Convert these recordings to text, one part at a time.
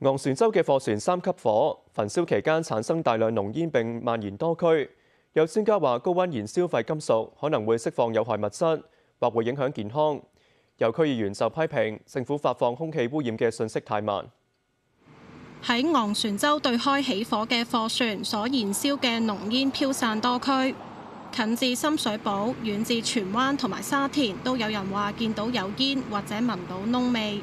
昂船洲嘅貨船三級火，焚燒期間產生大量濃煙並蔓延多區。有專家話高溫燃燒廢金屬可能會釋放有害物質，或會影響健康。有區議員就批評政府發放空氣污染嘅信息太慢。喺昂船洲對開起火嘅貨船所燃燒嘅濃煙飄散多區，近至深水埗、遠至荃灣同埋沙田都有人話見到有煙或者聞到燶味。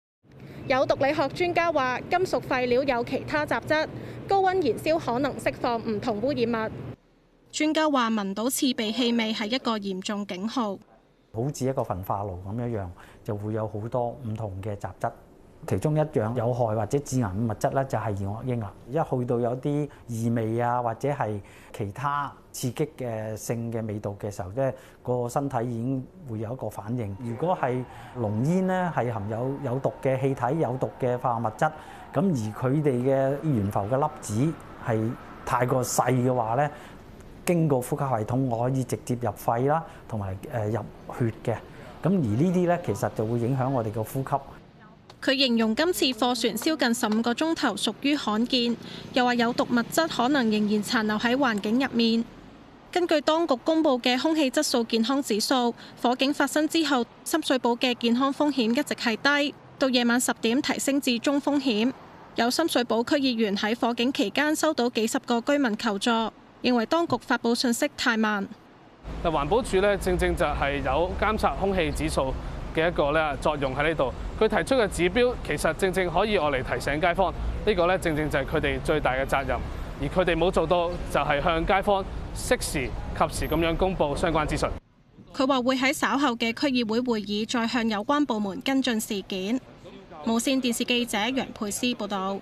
有毒理學專家話，金屬廢料有其他雜質，高溫燃燒可能釋放唔同污染物。專家話聞到刺鼻氣味係一個嚴重警號，好似一個焚化爐咁一樣，就會有好多唔同嘅雜質。其中一樣有害或者致癌物質咧，就係二惡英啦。一去到有啲異味啊，或者係其他刺激嘅性嘅味道嘅時候，即係個身體已經會有一個反應。如果係濃煙咧，係含有有毒嘅氣體、有毒嘅化學物質，咁而佢哋嘅懸浮嘅粒子係太過細嘅話咧，經過呼吸系統，我可以直接入肺啦，同埋誒入血嘅。咁而呢啲咧，其實就會影響我哋嘅呼吸。佢形容今次貨船燒近十五個鐘頭屬於罕見，又話有毒物質可能仍然殘留喺環境入面。根據當局公布嘅空氣質素健康指數，火警發生之後，深水埗嘅健康風險一直係低，到夜晚十點提升至中風險。有深水埗區議員喺火警期間收到幾十個居民求助，認為當局發布信息太慢。嗱，環保署咧正正就係有監察空氣指數嘅一個咧作用喺呢度，佢提出嘅指標其實正正可以我嚟提醒街坊，呢個咧正正就係佢哋最大嘅責任，而佢哋冇做到就係向街坊適時及時咁樣公布相關資訊。佢話會喺稍後嘅區議會會議再向有關部門跟進事件。無線電視記者楊佩斯報導。